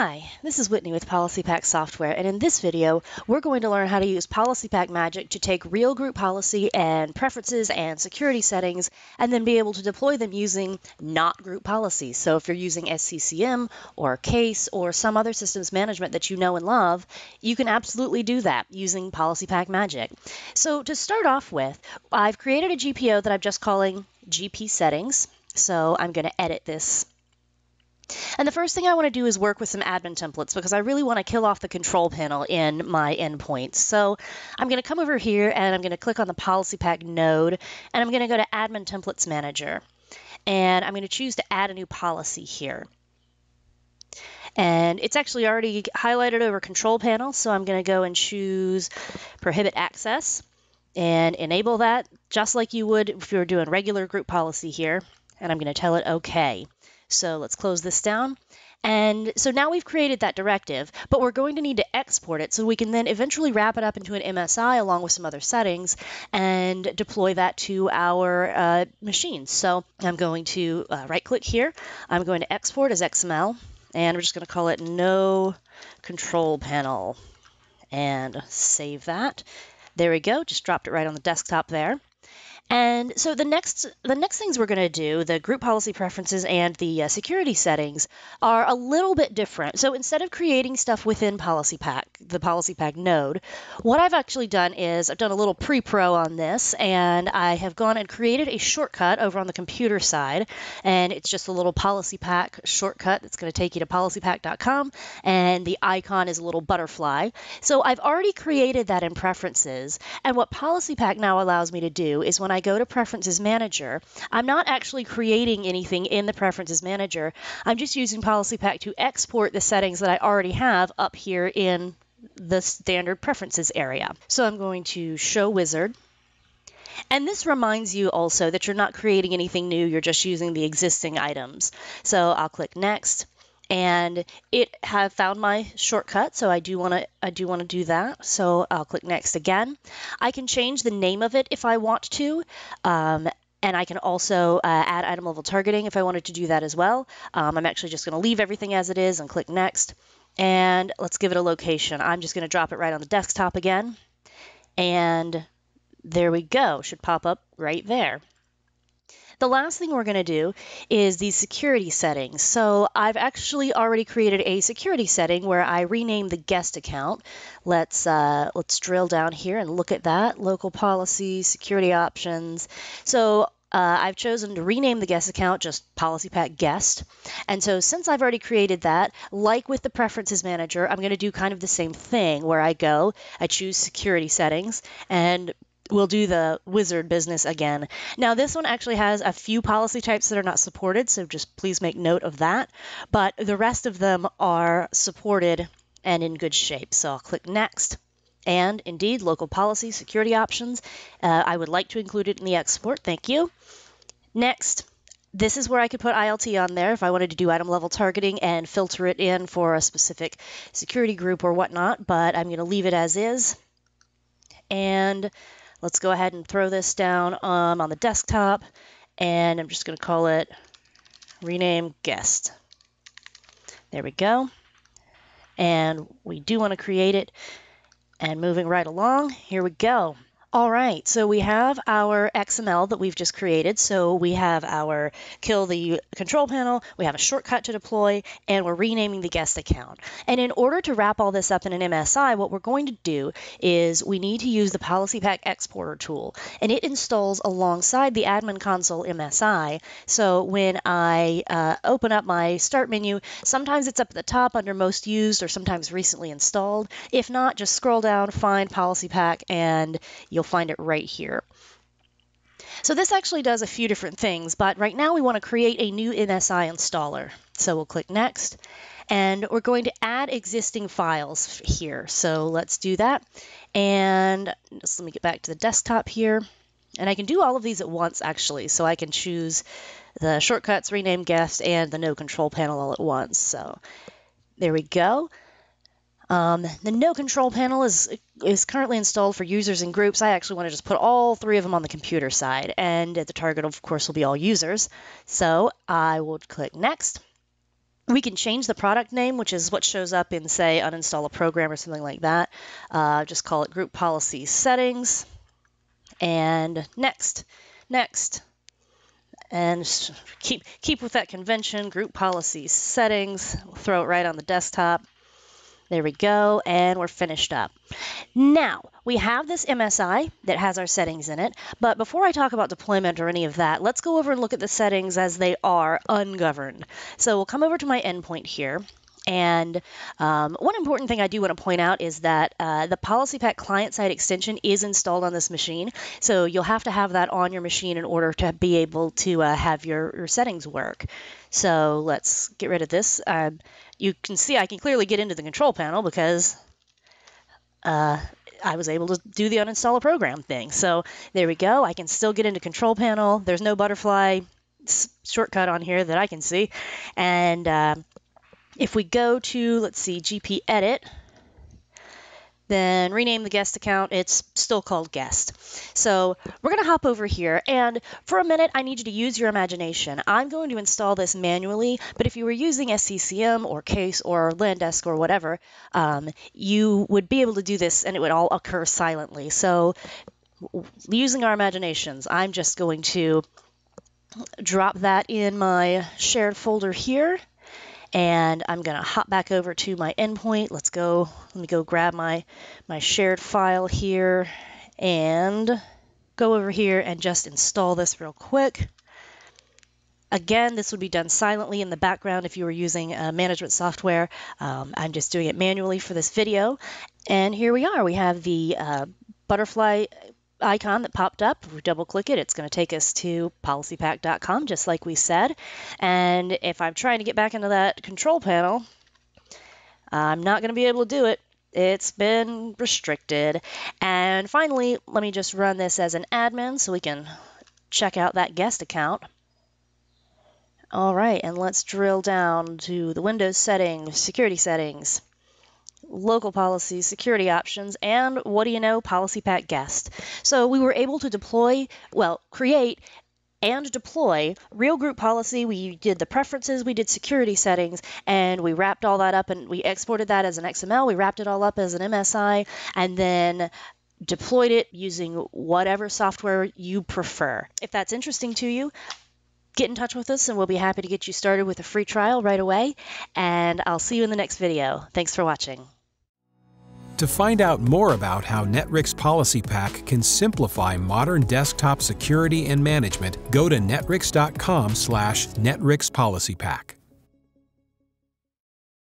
Hi, this is Whitney with PolicyPak Software, and in this video, we're going to learn how to use PolicyPak Magic to take real group policy and preferences and security settings, and then be able to deploy them using not group policies. So if you're using SCCM or KACE or some other systems management that you know and love, you can absolutely do that using PolicyPak Magic. So to start off with, I've created a GPO that I'm just calling GP Settings. So I'm going to edit this and the first thing I want to do is work with some admin templates because I really want to kill off the control panel in my endpoints. So I'm going to come over here and I'm going to click on the PolicyPak node and I'm going to go to Admin Templates Manager. And I'm going to choose to add a new policy here. And it's actually already highlighted over control panel, so I'm going to go and choose prohibit access and enable that just like you would if you were doing regular group policy here. And I'm going to tell it OK. So let's close this down. And so now we've created that directive, but we're going to need to export it so we can then eventually wrap it up into an MSI along with some other settings and deploy that to our uh, machines. So I'm going to uh, right click here. I'm going to export as XML and we're just going to call it no control panel and save that. There we go, just dropped it right on the desktop there. And so the next the next things we're going to do, the group policy preferences and the uh, security settings, are a little bit different. So instead of creating stuff within PolicyPak, the PolicyPak node, what I've actually done is I've done a little pre-pro on this, and I have gone and created a shortcut over on the computer side, and it's just a little PolicyPak shortcut that's going to take you to policypak.com, and the icon is a little butterfly. So I've already created that in preferences, and what PolicyPak now allows me to do is when I I go to Preferences Manager, I'm not actually creating anything in the Preferences Manager. I'm just using PolicyPak to export the settings that I already have up here in the standard preferences area. So I'm going to show wizard. And this reminds you also that you're not creating anything new, you're just using the existing items. So I'll click next and it have found my shortcut so I do want to I do want to do that so I'll click next again. I can change the name of it if I want to um, and I can also uh, add item level targeting if I wanted to do that as well. Um, I'm actually just going to leave everything as it is and click next and let's give it a location. I'm just going to drop it right on the desktop again and there we go. Should pop up right there the last thing we're going to do is these security settings. So I've actually already created a security setting where I rename the guest account. Let's uh, let's drill down here and look at that. Local policy, security options. So uh, I've chosen to rename the guest account just PolicyPak Guest. And so since I've already created that, like with the Preferences Manager, I'm going to do kind of the same thing where I go, I choose security settings, and we'll do the wizard business again. Now, this one actually has a few policy types that are not supported, so just please make note of that. But the rest of them are supported and in good shape. So I'll click next. And indeed, local policy security options. Uh, I would like to include it in the export. Thank you. Next, this is where I could put ILT on there if I wanted to do item level targeting and filter it in for a specific security group or whatnot, but I'm going to leave it as is. And Let's go ahead and throw this down um, on the desktop and I'm just going to call it rename guest. There we go. And we do want to create it and moving right along, here we go. All right, so we have our XML that we've just created. So we have our kill the control panel, we have a shortcut to deploy, and we're renaming the guest account. And in order to wrap all this up in an MSI, what we're going to do is we need to use the PolicyPak exporter tool, and it installs alongside the admin console MSI. So when I uh, open up my start menu, sometimes it's up at the top under most used or sometimes recently installed. If not, just scroll down, find PolicyPak, and you'll find it right here. So this actually does a few different things, but right now we want to create a new MSI installer. So we'll click Next, and we're going to add existing files here. So let's do that. And just let me get back to the desktop here. And I can do all of these at once, actually. So I can choose the shortcuts, rename guest, and the no control panel all at once. So there we go. Um, the no control panel is is currently installed for users and groups. I actually want to just put all three of them on the computer side, and the target, of course, will be all users. So I will click next, We can change the product name, which is what shows up in, say, uninstall a program or something like that. Uh, just call it group policy settings. And next, next. And keep, keep with that convention, group policy settings. We'll throw it right on the desktop. There we go, and we're finished up. Now, we have this MSI that has our settings in it, but before I talk about deployment or any of that, let's go over and look at the settings as they are ungoverned. So we'll come over to my endpoint here, and um, one important thing I do want to point out is that uh, the PolicyPak client-side extension is installed on this machine. So you'll have to have that on your machine in order to be able to uh, have your, your, settings work. So let's get rid of this. Um, you can see I can clearly get into the control panel because uh, I was able to do the uninstall a program thing. So there we go. I can still get into control panel. There's no butterfly shortcut on here that I can see. And uh, if we go to, let's see, GP edit, then rename the guest account. It's still called guest. So we're going to hop over here. And for a minute, I need you to use your imagination. I'm going to install this manually, but if you were using SCCM or KACE or Landesk or whatever, um, you would be able to do this and it would all occur silently. So using our imaginations, I'm just going to drop that in my shared folder here and I'm going to hop back over to my endpoint. Let's go, let me go grab my, my shared file here and go over here and just install this real quick. Again, this would be done silently in the background if you were using uh, management software. Um, I'm just doing it manually for this video. And here we are. We have the uh, butterfly icon that popped up. If we double click it, it's going to take us to policypak.com, just like we said. And if I'm trying to get back into that control panel, I'm not going to be able to do it. It's been restricted. And finally, let me just run this as an admin so we can check out that guest account. All right, and let's drill down to the Windows settings, security settings local policies, security options, and what do you know, PolicyPak guest. So we were able to deploy, well, create and deploy real group policy. We did the preferences, we did security settings, and we wrapped all that up and we exported that as an XML. We wrapped it all up as an MSI and then deployed it using whatever software you prefer. If that's interesting to you, get in touch with us and we'll be happy to get you started with a free trial right away. And I'll see you in the next video. Thanks for watching. To find out more about how Netwrix PolicyPak can simplify modern desktop security and management, go to netwrix.com slash netwrixpolicypak.